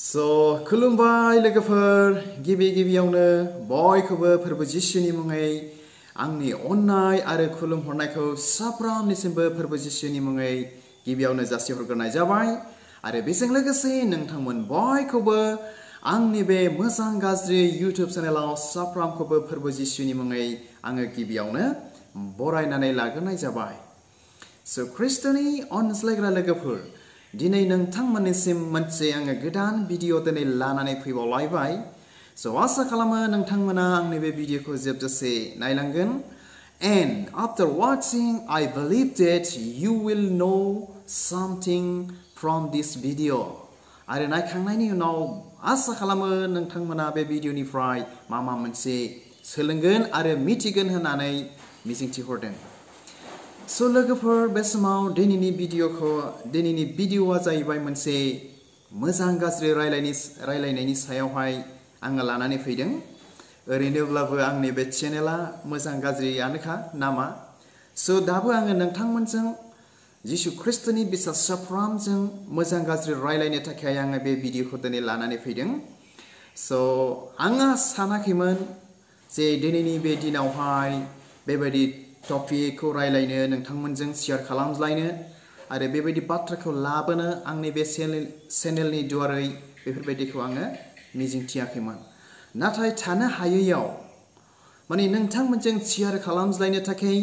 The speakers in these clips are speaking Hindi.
स' खुलुमबाय लोगोफोर गिबि गिबियावनो बयखौबो फोरबो जिसुनि मुङै आंनि अननाय आरो खुलुमहरनायखौ साफ्रामनिसिमबो फोरबो जिसुनि मुङै गिबियावनो जासिहरग्रोनाय जाबाय आरो बेजों लोगोसे नोंथांमोन बयखौबो आंनि बे मोजां गाज्रि इउटुब चेनेलाव साफ्रामखौबो फोरबो जिसुनि मुङै आङो गिबियावनो बरायनानै लाग्रोनाय जाबाय स' ख्रिस्ट'नि अनज्लायग्रा लोगोफोर दिनै नोंथांमोननिसिम मोनसे आङो गोदान भिडिअ दिनै लानानै फैबावलायबाय स' आसा खालामो नोंथांमोना आंनि बे भिडिअखौ जोबजासे नायलांगोन and after watching I believe that you will know something from this video आरो नायखांनायनि उनाव आसा खालामो नोंथांमोना बे भिडिअनिफ्राय मा मा मोनसे सोलोंगोन आरो मिथिगोन होननानै मिजिंथिहरदों स' लोगोफोर बे समाव दिनैनि भिडिअखौ दिनैनि भिडिअआ जाहैबाय मोनसे मोजां गाज्रि रायलायनि रायलायनायनि सायावहाय आङो लानानै फैदों ओरैनोब्लाबो आंनि बे चेनेला मोजां गाज्रियानोखा नामा स' दाबो आङो नोंथांमोनजों जिशु ख्रिस्टनि बिसास साफ्रामजों मोजां गाज्रि रायलायनो थाखाय आङो बे भिडिअखौ दिनै लानानै फैदों स' आङो सानाखैमोन जे दिनैनि बे दिनावहाय बेबायदि टपिकखौ रायलायनो नोंथांमोनजों शेयार खालामज्लायनो आरो बेबायदि बाथ्राखौ लाबोनो आंनि बे चेनेलनि दुवारै बेफोरबायदिखौ आङो मिजिंथियाखैमोन नाथाय थानो हायैयाव माने नोंथांमोनजों शेयार खालामज्लायनो थाखाय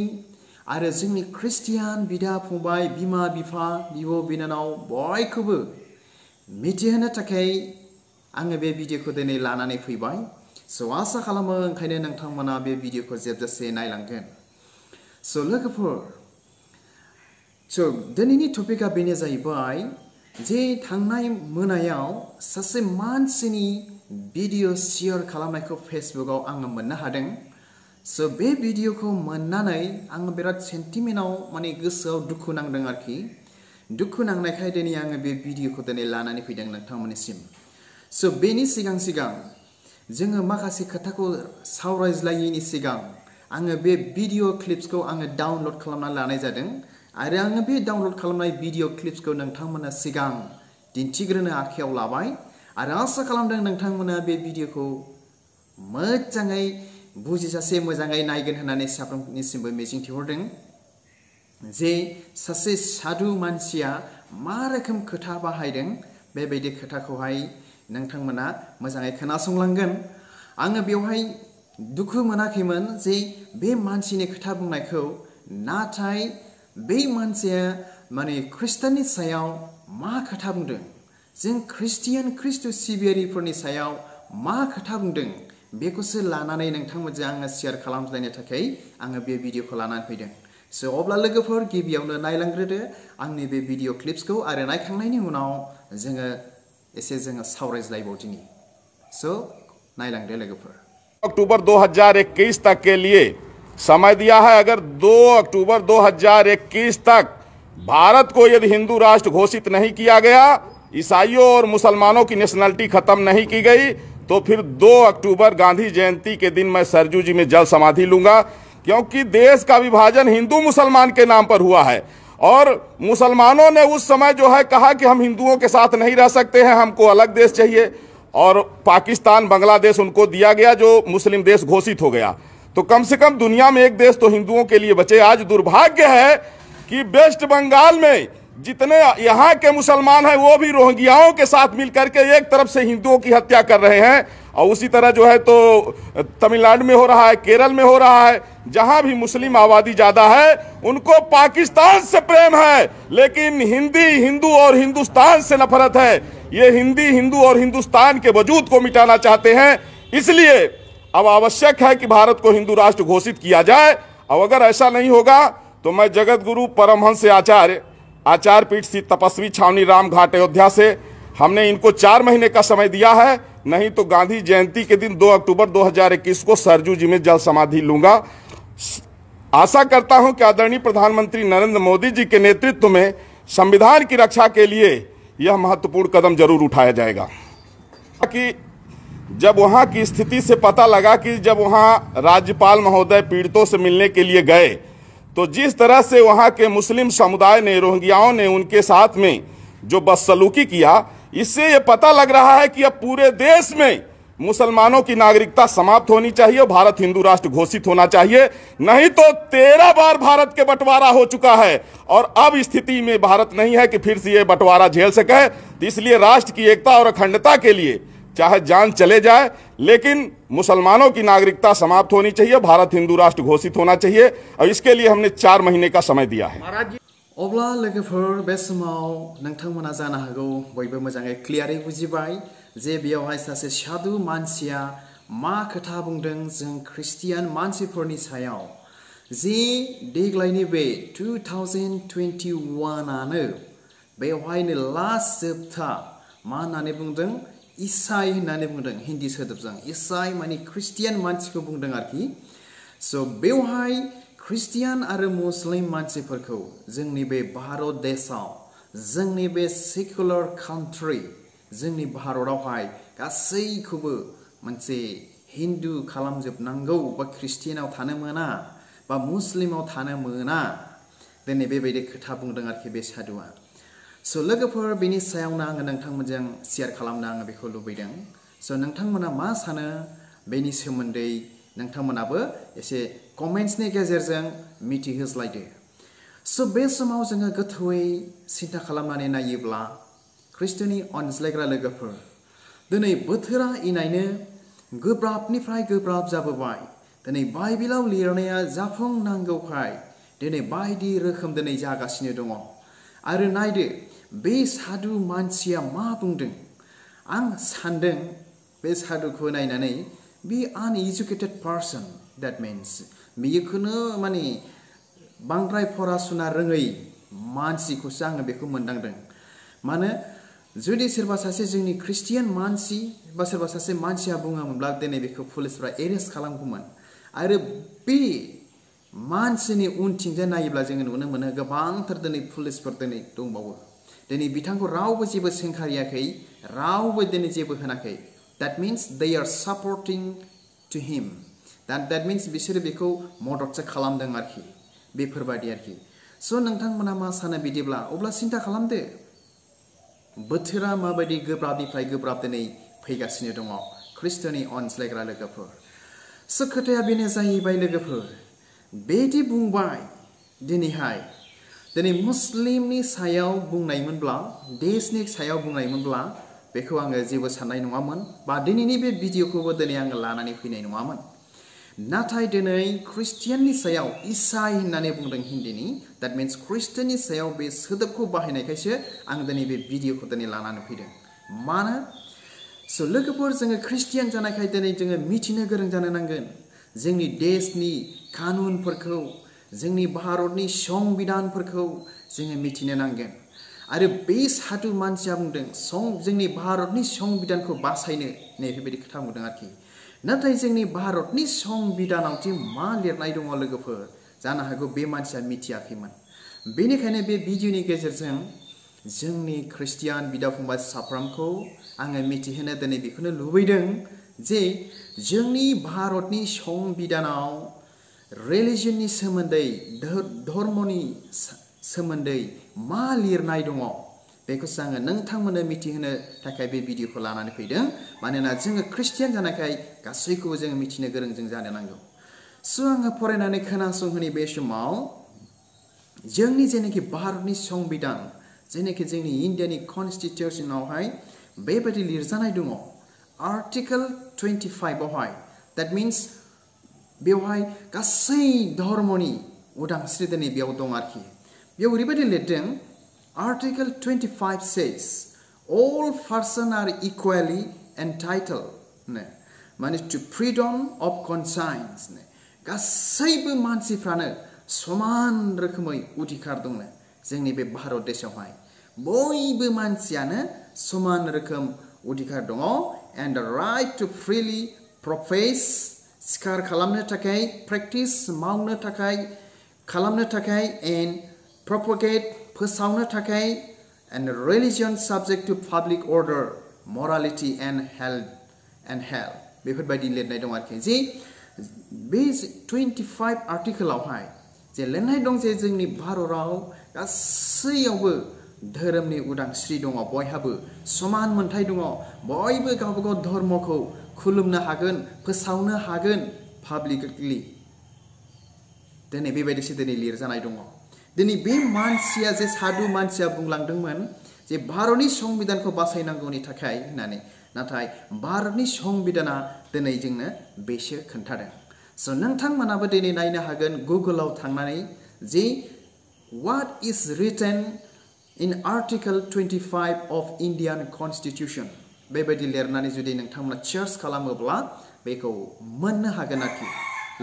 आरो जोंनि ख्रिस्टियान बिदा फंबाय बिमा बिफा बिब' बिनानाव बयखौबो मिथिहोनो थाखाय आङो बे भिडिअखौ दिनै लानानै फैबाय स' आसा खालामो ओंखायनो नोंथांमोना बे भिडिअखौ जोबजासे नायलांगोन स' लोगोफोर स' दिनैनि टपिकआ बेनो जाहैबाय जे थांनाय मोनायाव सासे मानसिनि भिडिअ शेयार खालामनायखौ फेसबुकआव आङो मोननो हादों स' बे भिडिअखौ मोननानै आङो बिराद सेन्टिमेन्टआव माने गोसोआव दुखु नांदों आरोखि दुखु नांनायखाय दिनै आङो बे भिडिअखौ दिनै लानानै फैदों नोंथांमोननिसिम स' बेनि सिगां सिगां जोङो माखासे खोथाखौ सावरायज्लायैनि सिगां आङो बे भिडिअ क्लिप्सखौ आङो डाउनलड खालामनानै लानाय जादों आरो आङो बे डाउनलड खालामनाय भिडिअ क्लिप्सखौ नोंथांमोना सिगां दिन्थिग्रोनो आखायाव लाबाय आरो आसा खालामदों नोंथांमोना बे भिडिअखौ मोजाङै बुजिजासे मोजाङै नायगोन होननानै साफ्रोमनिसिमबो मिजिंथिहरदों जे सासे साधु मानसिया मा रोखोम खोथा बाहायदों बेबायदि खोथाखौहाय नोंथांमोना मोजाङै खोनासंलांगोन आङो बेवहाय दुखु मोनाखैमोन जे बे मानसिनि खोथा बुंनायखौ नाथाय बै मानसिया माने ख्रिस्टाननि सायाव मा खोथा बुंदों? जों ख्रिस्टियान ख्रिस्ट सिबियारिफोरनि सायाव मा खोथा बुंदों? बेखौसो लानानै नोंथांमोनजों आङो शेयार खालामज्लायनो थाखाय आङो बे भिडिअखौ लानानै फैदों। स' अब्ला लोगोफोर गिबियावनो नायलांग्रोदो आंनि बे भिडिअ क्लिप्सखौ आरो नायखांनायनि उनाव जोङो एसे जोङो सावरायज्लायबावदिनि। स' नायलांदो लोगोफोर। अक्टूबर 2021 तक के लिए समय दिया है। अगर 2 अक्टूबर 2021 तक भारत को यदि हिंदू राष्ट्र घोषित नहीं किया गया, ईसाइयों और मुसलमानों की नेशनलिटी खत्म नहीं की गई तो फिर 2 अक्टूबर गांधी जयंती के दिन मैं सरजू जी में जल समाधि लूँगा, क्योंकि देश का विभाजन हिंदू मुसलमान के नाम पर हुआ है। और मुसलमानों ने उस समय जो है कहा कि हम हिंदुओं के साथ नहीं रह सकते हैं, हमको अलग देश चाहिए। और पाकिस्तान, बांग्लादेश उनको दिया गया जो मुस्लिम देश घोषित हो गया। तो कम से कम दुनिया में एक देश तो हिंदुओं के लिए बचे। आज दुर्भाग्य है कि वेस्ट बंगाल में जितने यहाँ के मुसलमान हैं, वो भी रोहिंग्याओं के साथ मिलकर के एक तरफ़ से हिंदुओं की हत्या कर रहे हैं। और उसी तरह जो है तो तमिलनाडु में हो रहा है, केरल में हो रहा है, जहाँ भी मुस्लिम आबादी ज़्यादा है, उनको पाकिस्तान से प्रेम है, लेकिन हिंदी, हिंदू और हिंदुस्तान से नफरत है। ये हिंदी, हिंदू और हिंदुस्तान के वजूद को मिटाना चाहते हैं, इसलिए अब आवश्यक है कि भारत को हिंदू राष्ट्र घोषित किया जाए। और अगर ऐसा नहीं होगा तो मैं जगत गुरु परमहंस आचार्य आचार्य पीठ सी तपस्वी छावनी राम घाट अयोध्या से, हमने इनको चार महीने का समय दिया है नहीं तो गांधी जयंती के दिन 2 अक्टूबर 2021 को सरजू जी में जल समाधि लूँगा। आशा करता हूँ कि आदरणीय प्रधानमंत्री नरेंद्र मोदी जी के नेतृत्व में संविधान की रक्षा के लिए यह महत्वपूर्ण कदम ज़रूर उठाया जाएगा। कि जब वहाँ की स्थिति से पता लगा कि जब वहाँ राज्यपाल महोदय पीड़ितों से मिलने के लिए गए तो जिस तरह से वहाँ के मुस्लिम समुदाय ने रोहिंग्याओं ने उनके साथ में जो बदसलूकी किया इससे ये पता लग रहा है कि अब पूरे देश में मुसलमानों की नागरिकता समाप्त होनी चाहिए भारत हिंदू राष्ट्र घोषित होना चाहिए। नहीं तो तेरह बार भारत के बंटवारा हो चुका है और अब स्थिति में भारत नहीं है कि फिर से ये बंटवारा झेल सके। इसलिए राष्ट्र की एकता और अखंडता के लिए चाहे जान चले जाए, लेकिन मुसलमानों की नागरिकता समाप्त होनी चाहिए, भारत हिंदू राष्ट्र घोषित होना चाहिए। और इसके लिए हमने चार महीने का समय दिया है। अब्ला लोगोफोर बे समाव नोंथांमोना जानो हागौ बयबो मोजाङै क्लियारै बुजिबाय जे बेयावहाय सासे साधु मानसिया मा खोथा बुंदों जों ख्रिस्टियान मानसिफोरनि सायाव। जे देग्लायनि बे टु थावजेन्ड टुवेन्टि वानआनो बेवहायनो लास्ट जोबथा मा होननानै बुंदों? इसाई होननानै बुंदों हिंदी सोदोबजों। इसाई माने ख्रिस्टियान मानसिखौ बुंदों आरोखि। स' बेवहाय ख्रिस्टियान आरो मुस्लिम मानसिफोरखौ जोंनि बे भारत देशआव जोंनि बे सेकुलार कान्ट्रि जोंनि भारतआवहाय गासैखौबो मोनसे हिन्दु खालामजोबनांगौ बा ख्रिस्टियानाव थानो मोना बा मुस्लिमाव थानो मोना दिनै बेबायदि खोथा बुंदों आरोखि बे साधुआ स' लोगोफोर बेनि सायावनो आङो नोंथांमोनजों शेयार खालामनो आङो बेखौ लुबैदों स' नोंथांमोना मा सानो बेनि सोमोन्दै नोंथांमोनाबो एसे कमेन्ट्सनि गेजेरजों मिथिहोज्लायदो स' बे समाव जोङो गोथौयै सिन्था खालामनानै नायोब्ला ख्रिस्ट'नि अनज्लायग्रा लोगोफोर दिनै बोथोरा इनायनो गोब्राबनिफ्राय गोब्राब जाबोबाय दिनै बाइबेलाव लिरनाया जाफुंनांगौखाय दिनै बायदि रोखोम दिनै जागासिनो दङ आरो नायदो बे साधु मानसिया मा बुंदों आं सान्दों बे साधुखौ नायनानै बे आनइडुकेटेड पार्सन द्याट मिन्स बेयोखौनो माने बांद्राय फरासुना रोङै मानसिखौसो आङो बेखौ मोनदांदों। मानो? जुदि सोरबा सासे जोंनि ख्रिस्टियान मानसि बा सोरबा सासे मानसिया बुङोमोनब्ला दिनै बेखौ पुलिसफ्रा एरेस्ट खालामगौमोन। आरो बे मानसिनि उनथिंजाय नायोब्ला जोङो नुनो मोनो गोबांथार दिनै पुलिसफोर दिनै दंबावो। दिनै बिथांखौ रावबो जेबो सोंखारियाखै, रावबो दिनै जेबो होनाखै। That means they are supporting to him that that means बिसोरो बेखौ मददसो खालामदों आरोखि। बेफोरबायदि आरोखि। स' नोंथांमोना मा सानो बिदिब्ला? अब्ला सिन्था खालामदो। बोथोरा माबायदि गोब्राबनिफ्राय गोब्राब दिनै फैगासिनो दङ। ख्रिस्ट'नि अनज्लायग्रा लोगोफोर। स' खोथाया बेनो जाहैबाय लोगोफोर। बेदि बुंबाय दिनैहाय। दिनै मुस्लिमनि सायाव बुंनायमोनब्ला, देशनि सायाव बुंनायमोनब्ला बेखौ आङो जेबो साननाय नङामोन। बा दिनैनि बे भिडिअखौबो दिनै आङो लानानै फैनाय नङामोन। नाथाय दिनै ख्रिस्टियाननि सायाव इसाई होननानै बुंदों हिन्दीनि। द्याट मिन्स ख्रिस्टियाननि सायाव बे सोदोबखौ बाहायनायखायसो आं दिनै बे भिडिअखौ दिनै लानानै फैदों। मानो? स' लोगोफोर, जोङो ख्रिस्टियान जानायखाय दिनै जोङो मिथिनो गोरों जानो नांगोन। जोंनि देशनि कानुनफोरखौ, जोंनि भारतनि संबिधानफोरखौ जोङो मिथिनो नांगोन। आरो बे साधु मानसिया बुंदों, सं, जोंनि भारतनि संबिधानखौ बासायनो। नैबेबायदि खोथा बुंदों आरोखि। नाथाय जोंनि भारतनि संबिधानाव जे मा लिरनाय दङ लोगोफोर? जानो हागौ बे मानसिया मिथियाखैमोन। बेनिखायनो बे भिडिअनि गेजेरजों जोंनि ख्रिस्टियान बिदा फंबाय साफ्रोमखौ आङो मिथिहोनो दिनै बेखौनो लुबैदों जे जोंनि भारतनि संबिधानाव रिलिजननि सोमोन्दै धर्मनि सोमोन्दै मा लिरनाय दङ? बेखौसो आङो नोंथांमोननो मिथिहोनो थाखाय बे भिडिअखौ लानानै फैदों मानोना जोङो ख्रिस्टियान जानायखाय गासैखौबो जोङो मिथिनो गोरों जों जानो नांगौ स' आङो फरायनानै खोनासंहोनि बे समाव जोंनि जेनाखि भारतनि संबिधान जेनाखि जोंनि इण्डियानि कनस्टिटिउसनावहाय बेबायदि लिरजानाय दङ आर्टिकेल टुवेन्टि फाइभआवहाय द्याट मिन्स बेवहाय गासै धर्मनि उदांस्रि दिनै बेयाव दं आरोखि बेयाव ओरैबायदि लिरदों twenty five says all person are equally entitled माने टु फ्रिडम अफ कनसाइन्स गासैबो मानसिफ्रानो समान रोखोमै अधिकार दङ जोंनि बे भारत देशआवहाय बयबो मानसियानो समान रोखोम अधिकार दङ and the right to freely profess सिखार खालामनो थाखाय प्रेक्टिस मावनो थाखाय खालामनो थाखाय एन्ड प्रपगेट फोसावनो थाखाय and religion subject to public order morality and health and health बेफोरबायदि लिरनाय दं आरोखि। जे, बे टुवेन्टि फाइभ आर्टिकेलावहाय जे लिरनाय दं जे जोंनि भारताव गासैयावबो धोरोमनि उदांस्रि दङ, बयहाबो समान मोन्थाय दङ। बयबो गावबा गाव धर्मखौ खुलुमनो हागोन, फोसावनो हागोन पाब्लिकलि दिनै बेबायदिसो दिनै लिरजानाय दङ। दिनै बे मानसिया जे साधु मानसिया बुंलांदोंमोन जे भारतनि संबिधानखौ बासायनांगौनि थाखाय होननानै। नाथाय भारतनि संबिधाना दिनै जोंनो बेसो खोन्थादों। स' नोंथांमोनाबो दिनै नायनो हागोन गुगोलाव जे what is written in article twenty five of Indian constitution बेबायदि लिरनानै जुदि नोंथांमोना चार्च खालामोब्ला बेखौ मोननो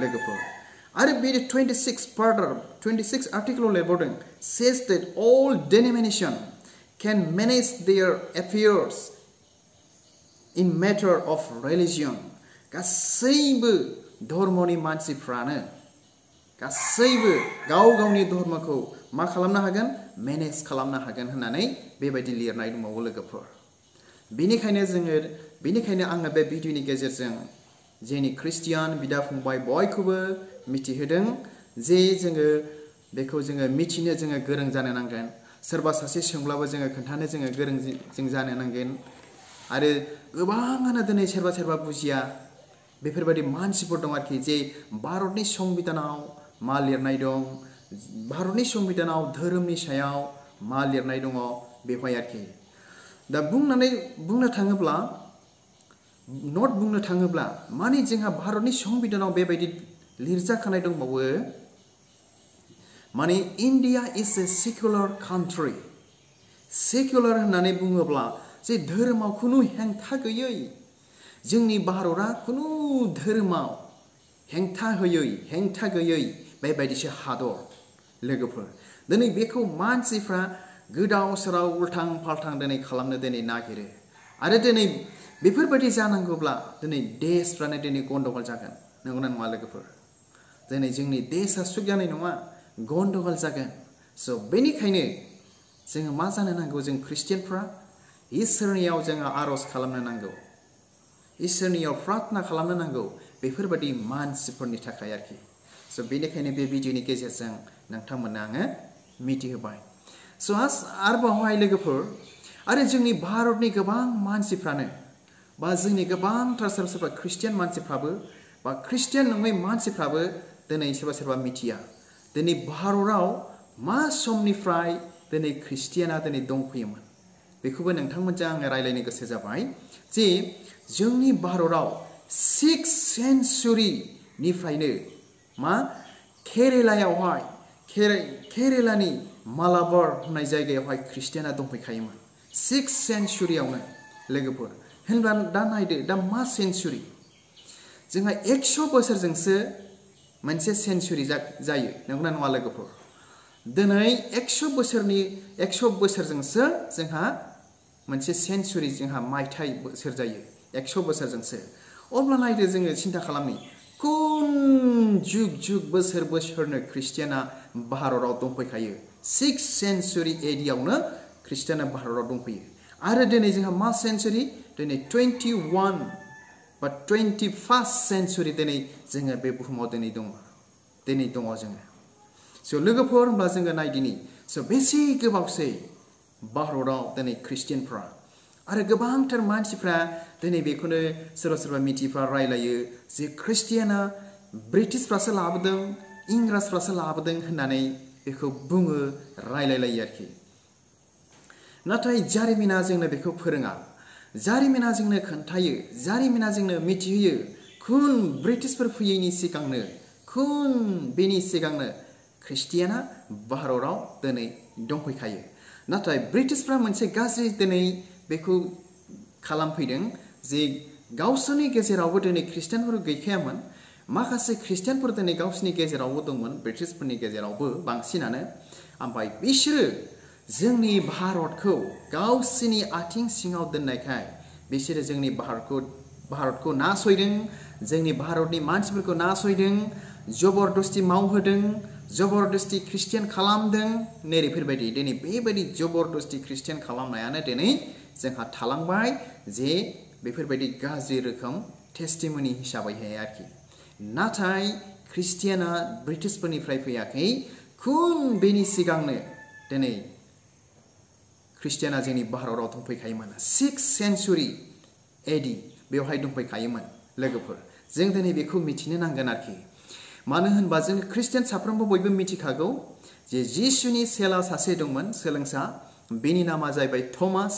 लोगोफोर। आरो बे twenty six further twenty six आर्टिकेलाव लिरबावदों says that all denomination can manage their affairs in matter of religion गासैबो धर्मनि मानसिफ्रानो गासैबो गाव गावनि धर्मखौ मा खालामनो हागोन मेनेज खालामनो हागोन होननानै बेबायदि लिरनाय दंबावो लोगोफोर बेनिखायनो जोङो बेनिखायनो आङो बे भिडिअनि गेजेरजों जोंनि ख्रिस्टियान बिदा फंबाय बयखौबो मिथिहोदों, जे जोङो बेखौ जोङो मिथिनो जोङो गोरों जानो नांगोन। सोरबा सासे सोंब्लाबो जोङो खोन्थानो जोङो गोरों जों जानो नांगोन। आरो गोबाङानो दिनै सोरबा सोरबा बुजिया, बेफोरबायदि मानसिफोर दं आरोखि जे भारतनि संबिधानाव मा लिरनाय दं, भारतनि संबिधानाव धोरोमनि सायाव मा लिरनाय दङ बेवहाय आरोखि। दा बुंनानै, बुंनो थाङोब्ला, नट बुंनो थाङोब्ला, माने जोंहा भारतनि संबिधानाव बेबायदि लिरजाखानाय दंबावो। माने India is a secular country. Secular होननानै बुङोब्ला जे धोरोमाव खुनु हेंथा गैयै, जोंनि भारतआ खुनु धोरोमाव हेंथा होयै, हेंथा गैयै बेबायदिसो हादर। लोगोफोर, दिनै बेखौ मानसिफ्रा गोदाव सोराव उल्थां फाल्थां दिनै खालामनो दिनै नागिरो। आरो दिनै बेफोरबायदि जानांगौब्ला दिनै देशफ्रानो दिनै गन्दगल जागोन। नंगौना नङा लोगोफोर? दिनै जोंनि देशआ सुख जानाय नङा गन्दगल जागोन। स' बेनिखायनो जोङो मा जानो नांगौ? जों ख्रिस्टियानफ्रा इसोरनियाव जोङो आर'ज खालामनो इसोरनियाव प्रार्थना खालामनो नांगौ। बेफोरबायदि मानसिफोरनि थाखाय आरोखि। स' बेनिखायनो बे भिडिअनि गेजेरजों नोंथांमोननो आङो मिथिहोबाय। स' आरोबावहाय लोगोफोर, आरो जोंनि भारतनि गोबां मानसिफ्रानो, बा जोंनि गोबांथार सोरबा सोरबा ख्रिस्टियान मानसिफ्राबो, बा ख्रिस्टियान नङै मानसिफ्राबो दिनै सोरबा सोरबा मिथिया दिनै भारताव मा समनिफ्राय दिनै ख्रिस्टियाना दिनै दंफैयोमोन बेखौबो नोंथांमोनजों आङो रायलायनो गोसो जाबाय जे जोंनि भारताव सिक्स सेन्सुरिनिफ्रायनो मा केरेलायावहाय केरेलानि मालाबार होननाय जायगायावहाय ख्रिस्टियाना दंफैखायोमोन सिक्स सेन्सुरियावनो लोगोफोर होनबा दा नायदो दा मा सेन्सुरि जोंहा एकस' बोसोरजोंसो मोनसे सेन्सुरि जायो नंगौना नङा लोगोफोर दिनै एकस' बोसोरनि एकस' बोसोरजोंसो जोंहा मोनसे सेन्सुरि जोंहा मायथाइ बोसोर जायो एकस' बोसोरजोंसो अब्ला नायदो जोङो सिन्था खालामनि कुन जुग जुग बोसोर बोसोरनो ख्रिस्टियाना भारताव दंफैखायो सिक्स सेन्सुरि एडियावनो ख्रिस्टियाना भारताव दंफैयो आरो दिनै जोंहा मा सेन्सुरि दिनै टुवेन्टि वान बा टुवेन्टि फार्स्ट सेन्सुरि दिनै जोङो बे बुहुमाव दिनै दङ दिनै दङ जोङो स' लोगोफोर होनब्ला जोङो नायदिनि स' बेसे गोबावसै भारताव दिनै ख्रिस्टियानफ्रा आरो गोबांथार मानसिफ्रा दिनै बेखौनो सोरबा सोरबा मिथिफ्रा रायलायो जे ख्रिस्टियाना ब्रिटिशफ्रासो लाबोदों इंराजफ्रासो लाबोदों होननानै बेखौ बुङो रायलायलायो आरोखि नाथाय जारिमिना जोंनो बेखौ फोरोङा जारिमिना जोंनो खोन्थायो, जारिमिना जोंनो मिथिहोयो, खुन ब्रिटिशफोर फैयैनि सिगांनो, खुन बेनि सिगांनो ख्रिस्टियाना भारताव दिनै दंफैखायो। नाथाय ब्रिटिशफ्रा मोनसे गाज्रि दिनै बेखौ खालामफैदों जे गावसोरनि गेजेरावबो दिनै ख्रिस्टियानफोर गैखायामोन। माखासे ख्रिस्टियानफोर दिनै गावसोरनि गेजेरावबो दंमोन, ब्रिटिशफोरनि गेजेरावबो बांसिनानो। ओमफ्राय बिसोरो जोंनि भारतखौ गावसोरनि आथिं सिङाव दोननायखाय बिसोरो जोंनि भारतखौ भारतखौ नासयदों, जोंनि भारतनि मानसिफोरखौ नासयदों, जबरदस्ति मावहोदों, जबरदस्ति ख्रिस्टियान खालामदों। नैबेफोरबायदि दिनै बेबायदि जबरदस्ति ख्रिस्टियान खालामनायानो दिनै जोंहा थालांबाय जे बेफोरबायदि गाज्रि रोखोम टेस्टिमनि हिसाबैहाय आरोखि। नाथाय ख्रिस्टियाना ब्रिटिशफोरनिफ्राय फैयाखै। खुन बेनि सिगांनो दिनै ख्रिस्टियाना जोंनि भारताव दंफैखायोमोन सिक्स सेन्सुरि एडि बेवहाय दंफैखायोमोन लोगोफोर। जों दिनै बेखौ मिथिनो नांगोन आरोखि। मानो होनबा जों ख्रिस्टियान साफ्रोमबो बयबो मिथिखागौ जे जिसुनि सेला सासे दंमोन, सोलोंसा। बेनि नामा जाहैबाय थमास।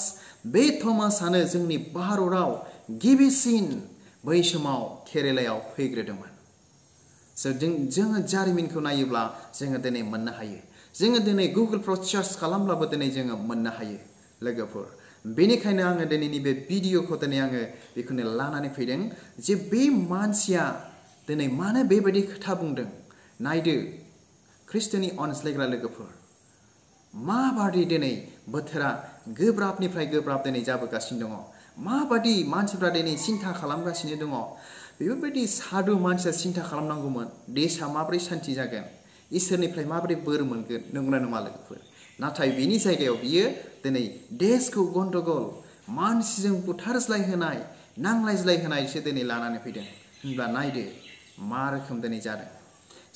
बे थमासआनो जोंनि भारताव गिबिसिन बै समाव केरेलायाव फैग्रोदोंमोन। जों, जोङो जारिमिनखौ नायोब्ला जोङो दिनै मोननो हायो। जोङो दिनै गुगोलफ्राव सार्च खालामब्लाबो दिनै जोङो मोननो हायो लोगोफोर बेनिखायनो आङो दिनैनि बे भिडिअखौ दिनै आङो बेखौनो जे बे मानसिया दिनै मानो बेबायदि खोथा बुंदों नायदो ख्रिस्ट'नि अनज्लायग्रा लोगोफोर माबादि दिनै बोथोरा गोब्राबनिफ्राय गोब्राब दिनै जाबोगासिनो दङ माबादि मानसिफ्रा दिनै सिन्था खालामगासिनो दङ बेफोरबायदि सादु मानसिया सिन्था खालामनांगौमोन देशआ माबोरै सान्थि जागोन इसोरनिफ्राय माबोरै बोर मोनगोन? नंगौना नङा लोगोफोर? नाथाय बिनि जायगायाव बियो दिनै देशखौ गन्दगल मानसिजों बुथारज्लाय होनाय नांलायज्लाय होनायसो दिनै लानानै मा रोखोम दिनै जादों?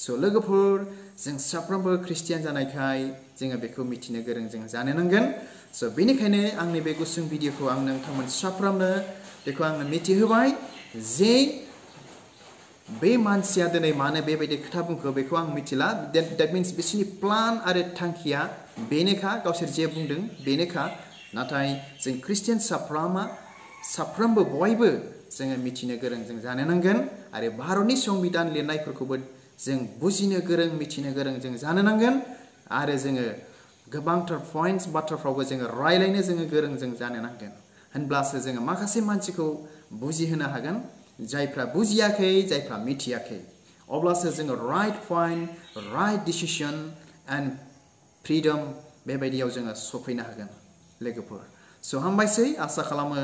स' लोगोफोर, जों साफ्रोमबो ख्रिस्टियान जानायखाय जोङो बेखौ मिथिनो गोरों जों जानो नांगोन। स' बेनिखायनो बे गुसुं भिडिअखौ आं नोंथांमोन साफ्रोमनो जे बे मानसिया दिनै मानो बेबायदि खोथा आं मिथिला। देट मिन्स बिसोरनि प्लान आरो थांखिया बेनोखा, गावसोर जे बुंदों बेनोखा। नाथाय जों ख्रिस्टियान साफ्रामा साफ्रोमबो बयबो जोङो मिथिनो गोरों जों जानो नांगोन आरो भारतनि संबिधान लिरनायफोरखौबो जों बुजिनो गोरों, मिथिनो गोरों जों जानो नांगोन आरो जोङो गोबांथार पइन्टस बाथ्राफ्रावबो जोङो रायलायनो जोङो गोरों जों जानो नांगोन। होनब्लासो जोङो माखासे मानसिखौ बुजिहोनो हागोन। जायफ्रा बुजियाखै जायफ्रा मिथियाखै अब्लासो जोङो right point right decision and freedom बेबायदियाव जोङो सफैनो हागोन लोगोफोर स' हामबायसै आसा खालामो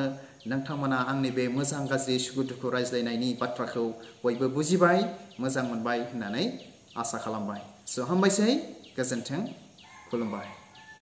नोंथांमोना आंनि बे मोजां गाज्रि सुखु दुखु रायज्लायनायनि बाथ्राखौ बयबो बुजिबाय मोजां मोनबाय होननानै आसा खालामबाय स' हामबायसै गोजोन्थों खुलुमबाय